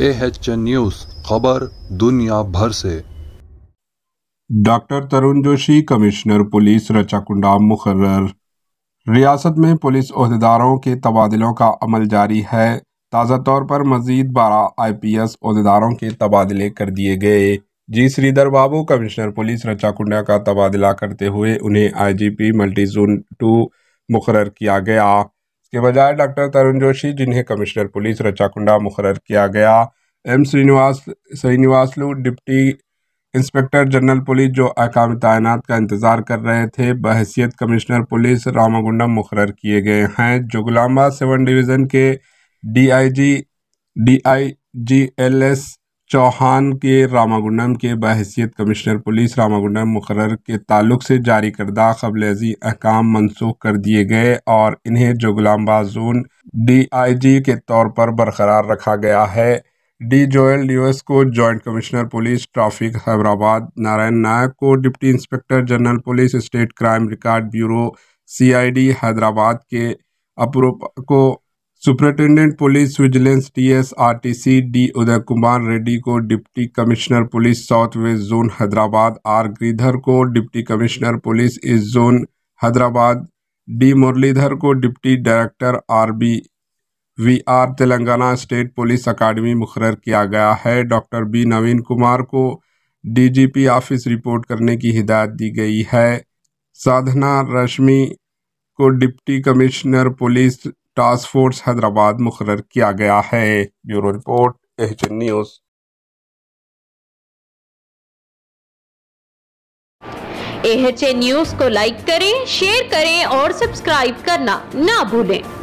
H news खबर दुनिया भर से। Doctor Tarun Joshi, commissioner police Rachakonda मुखर्र रियासत में पुलिस अहदेदारों के तबादलों का अमल जारी है। ताज़ा तौर पर मजीद बारह आई पी एस अहदेदारों के तबादले कर दिए गए। G Sridhar Babu, commissioner police Rachakonda का तबादला करते हुए उन्हें I G P multi zone two मुकर किया गया। इसके बजाय डॉक्टर तरुण जोशी, जिन्हें कमिश्नर पुलिस रचाकुंडा मुकर किया गया। M Srinivas Srinivasulu deputy inspector general police, जो अकाम तैनात का इंतज़ार कर रहे थे बहसीत कमिश्नर पुलिस रामागुंडम मुकर किए गए हैं। जुगलामा सेवन डिवीज़न के DIG, DIG L S Chauhan के रामागुंडम के बहसीत कमिश्नर पुलिस रामागुंडम मुकर के ताल्लुक से जारी करदा कबलजी अहकाम मनसूख कर दिए गए और इन्हें जोगलाम्बा जोन जी के तौर पर बरकरार रखा गया है। डी जोएल यूएस को joint commissioner police traffic Hyderabad, Narayan Nayak को deputy inspector general police state crime record bureau CID Hyderabad के अप्रूप को superintendent police vigilance TSRTC D Uday Kumar Reddy को deputy commissioner police south west zone Hyderabad, R Giridhar को deputy commissioner police east zone Hyderabad, D Muralidhar को deputy director, R B, V R Telangana state police अकादमी मुकर किया गया है। Doctor B नवीन कुमार को DGP office report करने की हिदायत दी गई है। साधना रश्मि को deputy commissioner police task force Hyderabad मुकर किया गया है। Bureau report H news. H news को लाइक करें, शेयर करें और सब्सक्राइब करना ना भूलें।